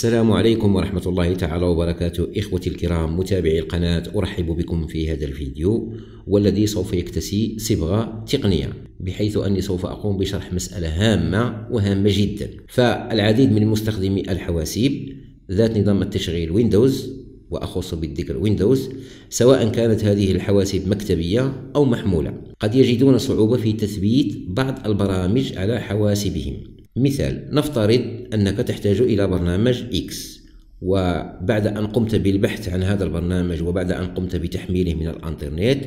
السلام عليكم ورحمة الله تعالى وبركاته. إخوتي الكرام متابعي القناة أرحب بكم في هذا الفيديو والذي سوف يكتسي صبغة تقنية بحيث أني سوف أقوم بشرح مسألة هامة وهامة جدا. فالعديد من مستخدمي الحواسيب ذات نظام التشغيل ويندوز وأخص بالذكر ويندوز سواء كانت هذه الحواسيب مكتبية أو محمولة. قد يجدون صعوبة في تثبيت بعض البرامج على حواسبهم مثال نفترض أنك تحتاج إلى برنامج X وبعد أن قمت بالبحث عن هذا البرنامج وبعد أن قمت بتحميله من الإنترنت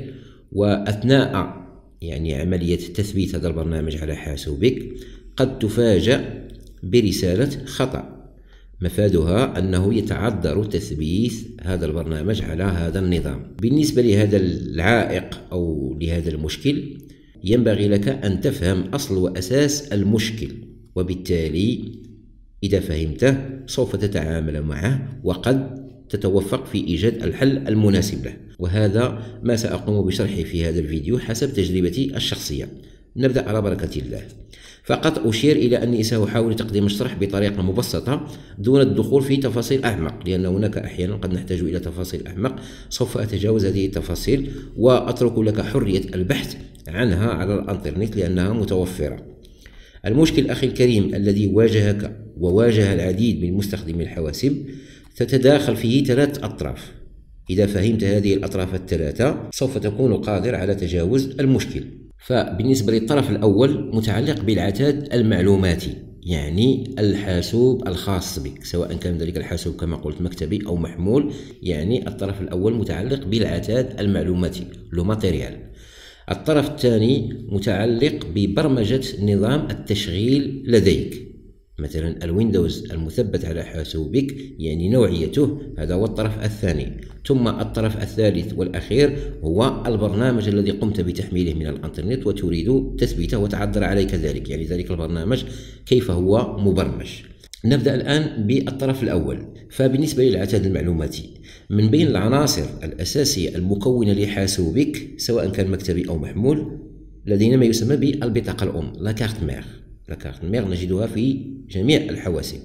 وأثناء يعني عملية تثبيت هذا البرنامج على حاسوبك قد تفاجأ برسالة خطأ. مفادها أنه يتعذر تثبيت هذا البرنامج على هذا النظام. بالنسبة لهذا العائق أو لهذا المشكل ينبغي لك أن تفهم أصل وأساس المشكل. وبالتالي إذا فهمته سوف تتعامل معه وقد تتوفق في إيجاد الحل المناسب له. وهذا ما سأقوم بشرحه في هذا الفيديو حسب تجربتي الشخصية. نبدأ على بركة الله. فقط أشير إلى أني سأحاول تقديم الشرح بطريقة مبسطة دون الدخول في تفاصيل أعمق لأن هناك أحيانا قد نحتاج إلى تفاصيل أعمق. سوف أتجاوز هذه التفاصيل وأترك لك حرية البحث عنها على الإنترنت لأنها متوفرة. المشكل أخي الكريم الذي واجهك وواجه العديد من مستخدمي الحواسب تتداخل فيه ثلاث أطراف. إذا فهمت هذه الأطراف الثلاثة سوف تكون قادر على تجاوز المشكل. فبالنسبة للطرف الأول متعلق بالعتاد المعلوماتي يعني الحاسوب الخاص بك سواء كان ذلك الحاسوب كما قلت مكتبي أو محمول يعني الطرف الأول متعلق بالعتاد المعلوماتي لو ماتيريال. الطرف الثاني متعلق ببرمجة نظام التشغيل لديك. مثلا الويندوز المثبت على حاسوبك يعني نوعيته هذا هو الطرف الثاني. ثم الطرف الثالث والأخير هو البرنامج الذي قمت بتحميله من الإنترنت وتريد تثبيته وتعذر عليك ذلك. يعني ذلك البرنامج كيف هو مبرمج. نبدأ الآن بالطرف الأول. فبالنسبة للعتاد المعلوماتي من بين العناصر الأساسية المكونة لحاسوبك سواء كان مكتبي أو محمول لدينا ما يسمى بالبطاقة الأم la carte mère. La carte mère نجدها في جميع الحواسب.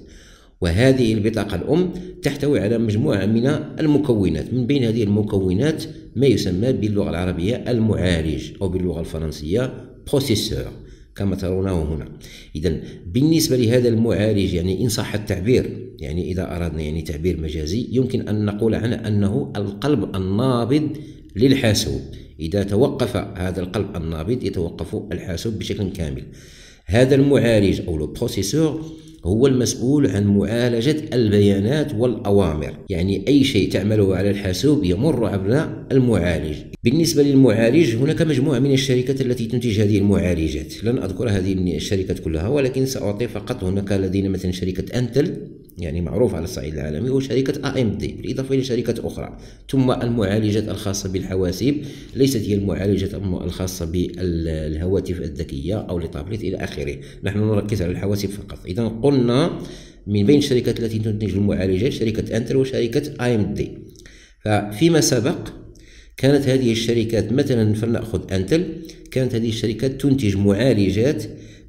وهذه البطاقة الأم تحتوي على مجموعة من المكونات. من بين هذه المكونات ما يسمى باللغة العربية المعالج أو باللغة الفرنسية processeur كما ترونه هنا. إذا بالنسبة لهذا المعالج يعني إن صح التعبير يعني إذا أردنا يعني تعبير مجازي يمكن أن نقول عنه أنه القلب النابض للحاسوب. إذا توقف هذا القلب النابض يتوقف الحاسوب بشكل كامل. هذا المعالج أو ال processeur هو المسؤول عن معالجة البيانات والأوامر. يعني أي شيء تعمله على الحاسوب يمر عبر المعالج. بالنسبة للمعالج هناك مجموعة من الشركات التي تنتج هذه المعالجات. لن أذكر هذه الشركات كلها ولكن سأعطي فقط هناك لدينا مثلا شركة Intel. يعني معروف على الصعيد العالمي وشركة AMD بالإضافة إلى شركات أخرى. ثم المعالجات الخاصة بالحواسيب ليست هي المعالجات الخاصة بالهواتف الذكية أو ال tablettes إلى آخره. نحن نركز على الحواسب فقط. إذا قلنا من بين الشركات التي تنتج المعالجات شركة Intel وشركة AMD ففيما سبق كانت هذه الشركات مثلا فلنأخذ Intel كانت هذه الشركات تنتج معالجات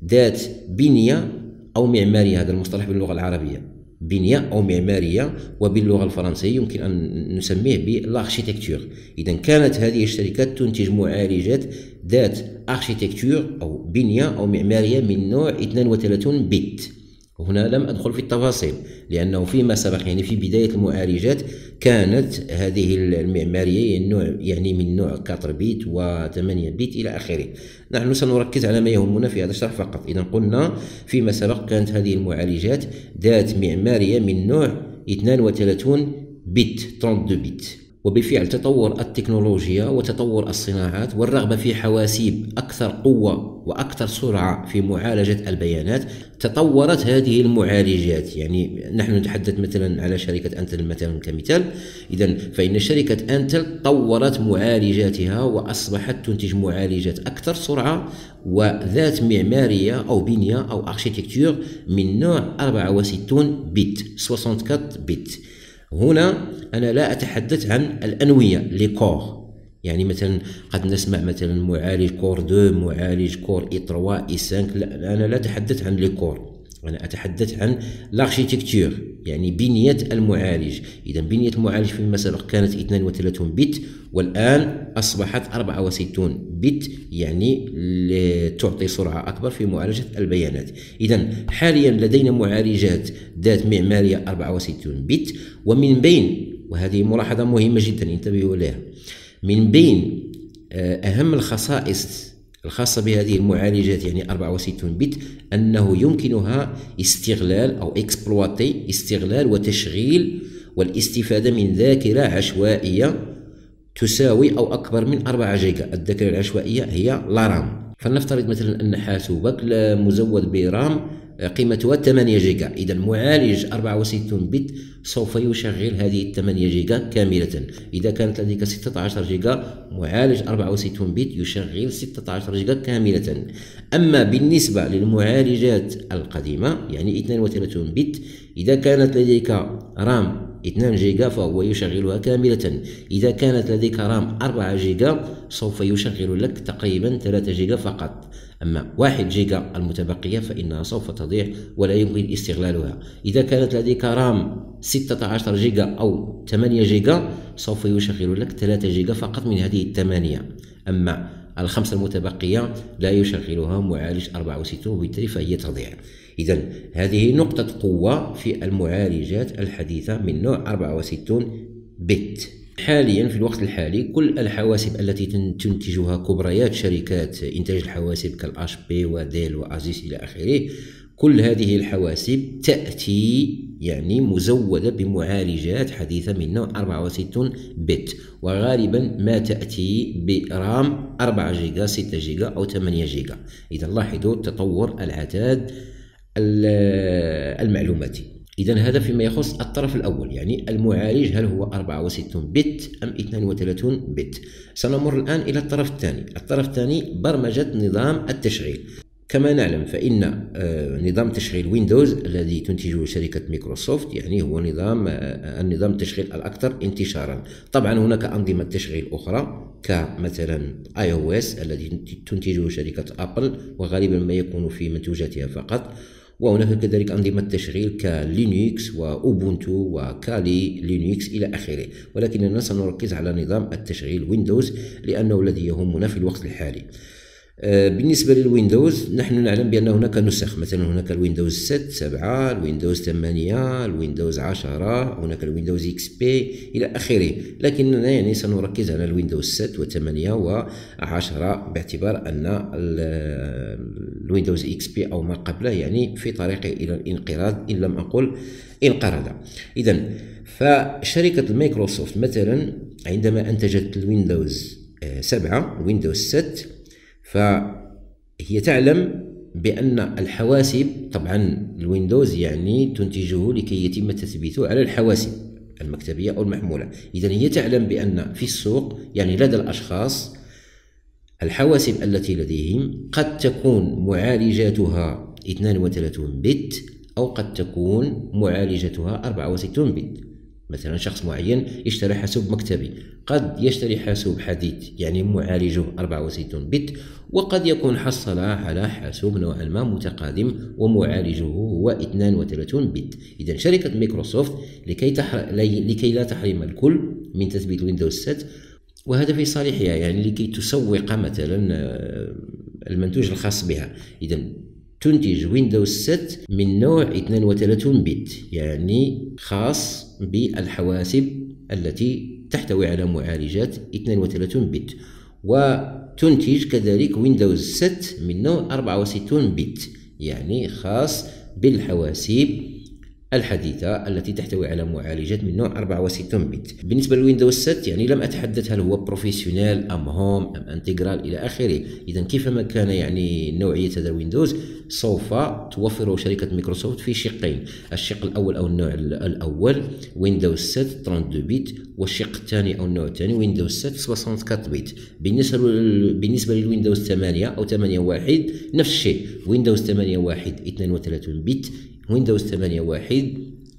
ذات بنية أو معمارية هذا المصطلح باللغة العربية. بنية أو معمارية وباللغة الفرنسية يمكن أن نسميه بال architecture إذا كانت هذه الشركات تنتج معالجات ذات اركتيكتور أو بنية أو معمارية من نوع 32 بت. هنا لم أدخل في التفاصيل لأنه فيما سبق يعني في بداية المعالجات كانت هذه المعمارية النوع يعني من نوع 4 بيت و8 بيت إلى آخره. نحن سنركز على ما يهمنا في هذا الشرح فقط. إذا قلنا فيما سبق كانت هذه المعالجات ذات معمارية من نوع 32 بت 32 بت وبفعل تطور التكنولوجيا وتطور الصناعات والرغبة في حواسيب أكثر قوة وأكثر سرعة في معالجة البيانات تطورت هذه المعالجات. يعني نحن نتحدث مثلا على شركة أنتل مثلا كمثال. إذا فإن شركة أنتل طورت معالجاتها وأصبحت تنتج معالجات أكثر سرعة وذات معمارية أو بنية أو أركتيكتور من نوع 64 بت 64 بت هنا أنا لا أتحدث عن الأنوية les cœurs يعني مثلا قد نسمع مثلا معالج Core 2 معالج Core i 3 i 5 لا أنا لا أتحدث عن les cœurs أنا أتحدث عن ال architecture يعني بنية المعالج. إذا بنية المعالج في السابق كانت 32 بت والآن أصبحت 64 بت يعني تعطي سرعة أكبر في معالجة البيانات. إذا حاليا لدينا معالجات ذات معمارية 64 بت ومن بين وهذه ملاحظة مهمة جدا انتبهوا لها من بين آه، أهم الخصائص الخاصة بهذه المعالجات يعني 64 بت أنه يمكنها استغلال أو إكسبلواتي استغلال وتشغيل والاستفادة من ذاكرة عشوائية تساوي أو أكبر من 4 جيجا. الذاكرة العشوائية هي la RAM فلنفترض مثلا أن حاسوبك مزود ب RAM قيمتها 8 جيجا. إذا معالج 64 بت سوف يشغل هذه 8 جيجا كاملة. إذا كانت لديك 16 جيجا معالج 64 بت يشغل 16 جيجا كاملة. أما بالنسبة للمعالجات القديمة يعني 32 بت إذا كانت لديك RAM 2 جيجا فهو يشغلها كاملة. إذا كانت لديك RAM 4 جيجا سوف يشغل لك تقريبا 3 جيجا فقط. أما 1 جيجا المتبقية فإنها سوف تضيع ولا يمكن استغلالها. إذا كانت لديك RAM 16 جيجا أو 8 جيجا سوف يشغل لك 3 جيجا فقط من هذه الثمانية أما الخمسة المتبقية لا يشغلها معالج 64 وبالتالي فهي تضيع. إذا هذه نقطة قوة في المعالجات الحديثة من نوع 64 بت. حاليا في الوقت الحالي كل الحواسب التي تنتجها كبريات شركات إنتاج الحواسب كال HP و Dell و Asus إلى آخره كل هذه الحواسب تأتي يعني مزودة بمعالجات حديثة من نوع 64 بت وغالبا ما تأتي ب RAM 4 جيجا 6 جيجا أو 8 جيجا. إذا لاحظوا تطور العتاد المعلوماتي. إذا هذا فيما يخص الطرف الأول يعني المعالج هل هو 64 بت أم 32 بت. سنمر الآن إلى الطرف الثاني. الطرف الثاني برمجة نظام التشغيل. كما نعلم فإن آه، نظام تشغيل ويندوز الذي تنتجه شركة مايكروسوفت يعني هو نظام آه، النظام التشغيل الأكثر انتشارا. طبعا هناك أنظمة تشغيل أخرى كمثلا iOS الذي تنتجه شركة أبل وغالبا ما يكون في منتوجاتها فقط. وهناك كذلك أنظمة تشغيل كلينكس وأوبونتو وكالي لينكس إلى آخره. ولكننا سنركز على نظام التشغيل ويندوز لأنه الذي يهمنا في الوقت الحالي. بالنسبة للويندوز نحن نعلم بأن هناك نسخ. مثلا هناك الويندوز 6 7 الويندوز 8 الويندوز 10 هناك الويندوز XP إلى آخره. لكننا يعني سنركز على الويندوز 6 و8 و10 باعتبار أن الويندوز XP أو ما قبله يعني في طريقه إلى الانقراض إن لم أقل انقرض. إذا فشركة المايكروسوفت مثلا عندما أنتجت الويندوز 7 ويندوز 6 فهي تعلم بأن الحواسب طبعا الويندوز يعني تنتجه لكي يتم تثبيته على الحواسب المكتبية أو المحمولة. إذا هي تعلم بأن في السوق يعني لدى الأشخاص الحواسب التي لديهم قد تكون معالجاتها 32 بت أو قد تكون معالجتها 64 بت. مثلا شخص معين اشترى حاسوب مكتبي قد يشتري حاسوب حديث يعني معالجه 64 بت وقد يكون حصل على حاسوب نوعا ما متقادم ومعالجه هو 32 بت. اذا شركة مايكروسوفت لكي تحر... لكي لا تحرم الكل من تثبيت ويندوز 7 وهذا في صالحها يعني لكي تسوق مثلا آه، المنتوج الخاص بها. اذا تنتج ويندوز 7 من نوع 32 بت يعني خاص بالحواسب التي تحتوي على معالجات 32 بت وتنتج كذلك ويندوز 7 من نوع 64 بت يعني خاص بالحواسب الحديثة التي تحتوي على معالجات من نوع 64 بت بالنسبة للويندوز 7 يعني لم أتحدث هل هو Professionnel أم Home أم Intégrale إلى آخره. إذا كيفما كان يعني نوعية هذا الويندوز سوف توفر شركة مايكروسوفت في شقين. الشق الأول أو النوع الأول ويندوز 7 32 بت والشق الثاني أو النوع الثاني ويندوز 7 64 بت بالنسبة بالنسبة للويندوز 8 أو 8 واحد نفس الشيء. ويندوز 8 واحد 32 بت ويندوز 8 واحد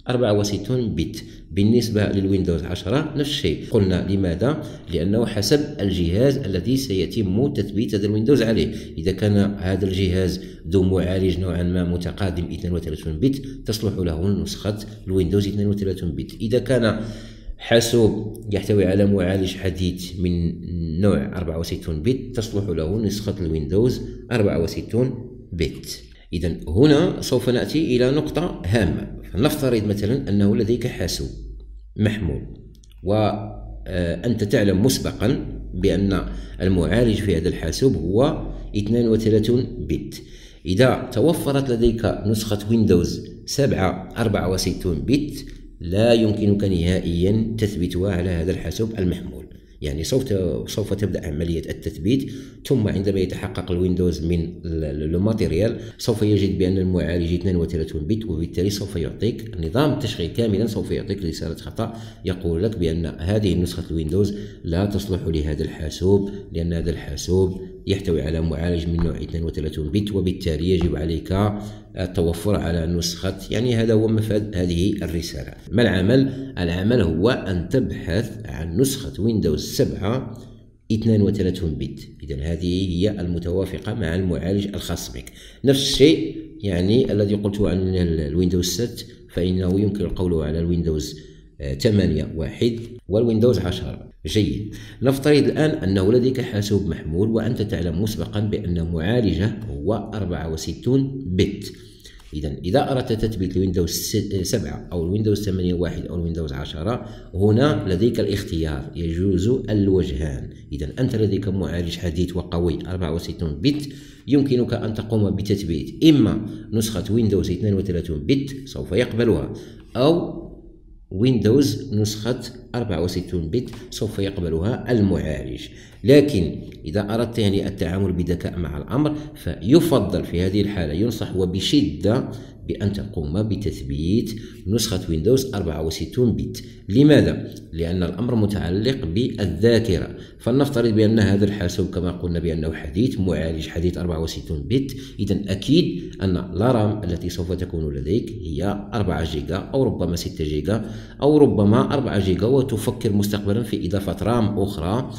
64 بت. بالنسبة للويندوز 10 نفس الشيء. قلنا لماذا؟ لأنه حسب الجهاز الذي سيتم تثبيت هذا الويندوز عليه. إذا كان هذا الجهاز ذو معالج نوعا ما متقادم 32 بت تصلح له نسخة الويندوز 32 بت. إذا كان حاسوب يحتوي على معالج حديث من نوع 64 بت تصلح له نسخة الويندوز 64 بت. إذا هنا سوف نأتي إلى نقطة هامة. فلنفترض مثلا أنه لديك حاسوب محمول وأنت تعلم مسبقا بأن المعالج في هذا الحاسوب هو 32 بت. إذا توفرت لديك نسخة ويندوز 7 64 بت لا يمكنك نهائيا تثبيتها على هذا الحاسوب المحمول. يعني سوف سوف تبدأ عملية التثبيت ثم عندما يتحقق الويندوز من ال matériel سوف يجد بأن المعالج 32 بت وبالتالي سوف يعطيك نظام التشغيل كاملا سوف يعطيك رسالة خطأ. يقول لك بأن هذه نسخة الويندوز لا تصلح لهذا الحاسوب لأن هذا الحاسوب يحتوي على معالج من نوع 32 بت وبالتالي يجب عليك التوفر على نسخة يعني هذا هو مفاد هذه الرسالة. ما العمل؟ العمل هو أن تبحث عن نسخة ويندوز 7 32 بت. إذا هذه هي المتوافقة مع المعالج الخاص بك. نفس الشيء يعني الذي قلته عن الويندوز 6 فإنه يمكن القول على الويندوز 8 واحد والويندوز 10 جيد. نفترض الآن أنه لديك حاسوب محمول وأنت تعلم مسبقا بأن معالجه هو 64 بت. إذا إذا أردت تثبيت الويندوز 7 أو الويندوز 8 واحد أو الويندوز 10 هنا لديك الاختيار يجوز الوجهان. إذا أنت لديك معالج حديث وقوي 64 بت يمكنك أن تقوم بتثبيت إما نسخة ويندوز 32 بت سوف يقبلها أو ويندوز نسخة 64 بت سوف يقبلها المعالج. لكن إذا أردت يعني التعامل بذكاء مع الأمر فيفضل في هذه الحالة ينصح وبشدة بأن تقوم بتثبيت نسخة ويندوز 64 بت لماذا؟ لأن الأمر متعلق بالذاكرة. فلنفترض بأن هذا الحاسوب كما قلنا بأنه حديث معالج حديث 64 بت إذا أكيد أن ال RAM التي سوف تكون لديك هي 4 جيجا أو ربما 6 جيجا أو ربما 4 جيجا وتفكر مستقبلا في إضافة RAM أخرى.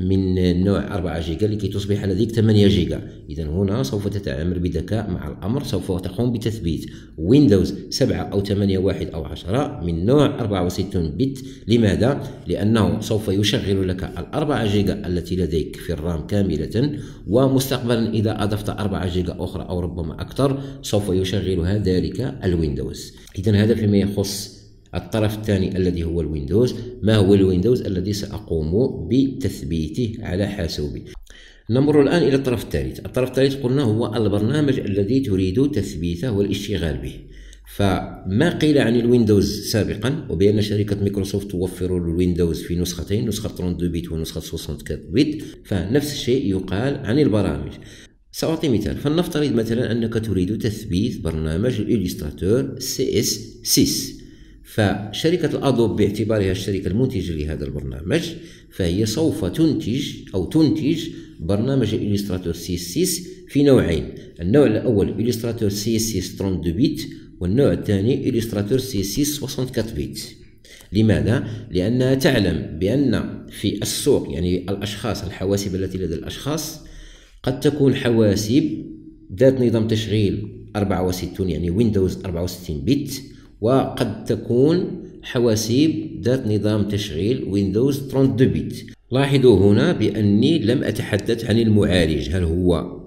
من نوع 4 جيجا لكي تصبح لديك 8 جيجا. إذا هنا سوف تتعامل بذكاء مع الأمر سوف تقوم بتثبيت ويندوز 7 أو 8 واحد أو 10 من نوع 64 بت. لماذا؟ لأنه سوف يشغل لك الأربعة جيجا التي لديك في ال RAM كاملة ومستقبلا إذا أضفت 4 جيجا أخرى أو ربما أكثر سوف يشغلها ذلك الويندوز. إذا هذا فيما يخص الطرف الثاني الذي هو الويندوز. ما هو الويندوز الذي سأقوم بتثبيته على حاسوبي؟ نمر الآن إلى الطرف الثالث. الطرف الثالث قلنا هو البرنامج الذي تريد تثبيته والاشتغال به. فما قيل عن الويندوز سابقا؟ وبأن شركة مايكروسوفت توفر الويندوز في نسختين نسخة 32 بت ونسخة 64 بت فنفس الشيء يقال عن البرامج. سأعطي مثال. فلنفترض مثلا أنك تريد تثبيت برنامج ال Illustrator CS 6 فشركة ال Adobe باعتبارها الشركة المنتجة لهذا البرنامج فهي سوف تنتج أو تنتج برنامج Illustrator C 6 في نوعين. النوع الأول Illustrator CS 6 32 بت والنوع الثاني Illustrator CS 6 64 بت لماذا؟ لأنها تعلم بأن في السوق يعني الأشخاص الحواسب التي لدى الأشخاص قد تكون حواسب ذات نظام تشغيل 64 يعني ويندوز 64 بت وقد تكون حواسيب ذات نظام تشغيل ويندوز 32 بت لاحظوا هنا بأني لم أتحدث عن المعالج. هل هو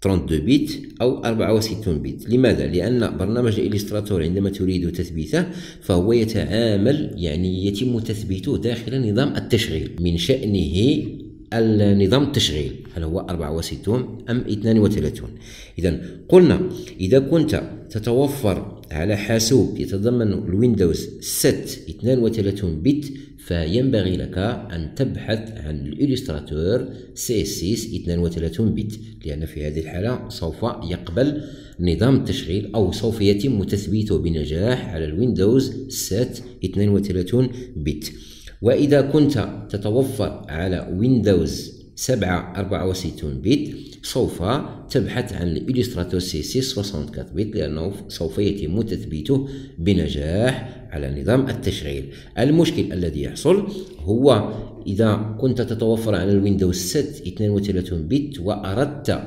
32 بت أو 64 بت لماذا؟ لأن برنامج Illustrator عندما تريد تثبيته فهو يتعامل يعني يتم تثبيته داخل نظام التشغيل. من شأنه النظام التشغيل. هل هو 64 أم 32 إذا قلنا إذا كنت تتوفر على حاسوب يتضمن الويندوز 6 32 بت فينبغي لك أن تبحث عن ال Illustrator CS 6 32 بت لأن في هذه الحالة سوف يقبل نظام التشغيل أو سوف يتم تثبيته بنجاح على الويندوز 6 32 بت وإذا كنت تتوفر على ويندوز 7 64 بت سوف تبحث عن ال Illustrator CS 6 64 بت لأنه سوف يتم تثبيته بنجاح على نظام التشغيل. المشكل الذي يحصل هو إذا كنت تتوفر على الويندوز 7 32 بت وأردت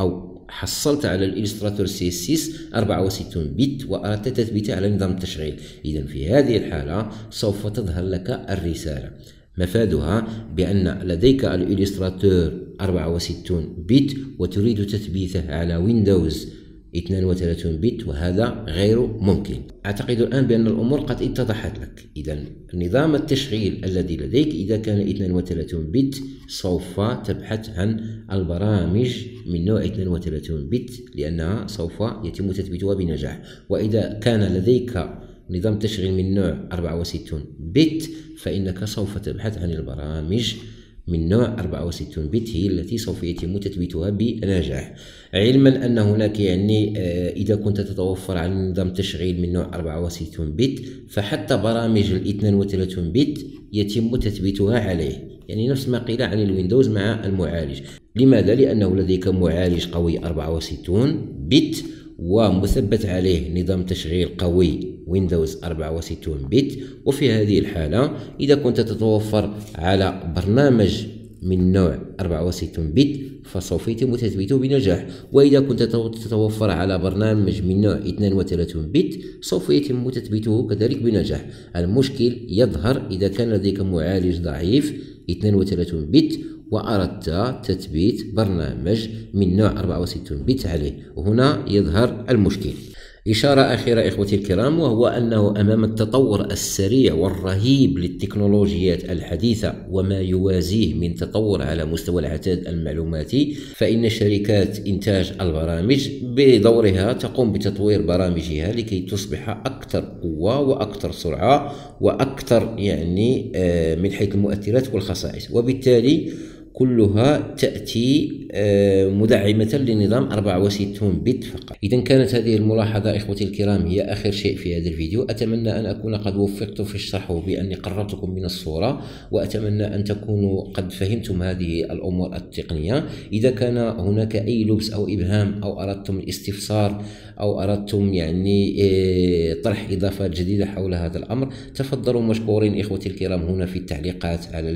أو حصلت على ال Illustrator CS 6 64 بت وأردت تثبيته على نظام التشغيل. إذا في هذه الحالة سوف تظهر لك الرسالة. مفادها بأن لديك ال Illustrator 64 بت وتريد تثبيته على ويندوز 32 بت وهذا غير ممكن. أعتقد الآن بأن الأمور قد اتضحت لك. إذا نظام التشغيل الذي لديك إذا كان 32 بت سوف تبحث عن البرامج من نوع 32 بت لأنها سوف يتم تثبيتها بنجاح. وإذا كان لديك نظام تشغيل من نوع 64 بت فإنك سوف تبحث عن البرامج من نوع 64 بت هي التي سوف يتم تثبيتها بنجاح علما أن هناك يعني آه، إذا كنت تتوفر على نظام تشغيل من نوع 64 بت فحتى برامج ال 32 بت يتم تثبيتها عليه. يعني نفس ما قيل عن الويندوز مع المعالج. لماذا؟ لأنه لديك معالج قوي 64 بت ومثبت عليه نظام تشغيل قوي ويندوز 64 بت وفي هذه الحالة إذا كنت تتوفر على برنامج من نوع 64 بت فسوف يتم تثبيته بنجاح. وإذا كنت تتوفر على برنامج من نوع 32 بت سوف يتم تثبيته كذلك بنجاح. المشكل يظهر إذا كان لديك معالج ضعيف 32 بت وأردت تثبيت برنامج من نوع 64 بت عليه. وهنا يظهر المشكل. إشارة أخيرة إخوتي الكرام وهو أنه أمام التطور السريع والرهيب للتكنولوجيات الحديثة وما يوازيه من تطور على مستوى العتاد المعلوماتي فإن شركات إنتاج البرامج بدورها تقوم بتطوير برامجها لكي تصبح أكثر قوة وأكثر سرعة وأكثر يعني آه، من حيث المؤثرات والخصائص. وبالتالي كلها تأتي آه، مدعمة لنظام 64 بت فقط. إذا كانت هذه الملاحظة إخوتي الكرام هي آخر شيء في هذا الفيديو. أتمنى أن أكون قد وفقت في الشرح بأني قربتكم من الصورة وأتمنى أن تكونوا قد فهمتم هذه الأمور التقنية. إذا كان هناك أي لبس أو إبهام أو أردتم الاستفسار أو أردتم يعني آه، طرح إضافات جديدة حول هذا الأمر. تفضلوا مشكورين إخوتي الكرام هنا في التعليقات على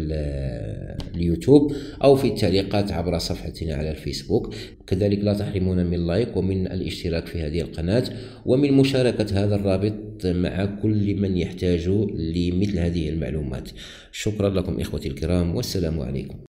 اليوتيوب أو في التعليقات عبر صفحتنا على الفيسبوك. كذلك لا تحرمون من اللايك ومن الاشتراك في هذه القناة ومن مشاركة هذا الرابط مع كل من يحتاج لمثل هذه المعلومات. شكرا لكم إخوتي الكرام والسلام عليكم.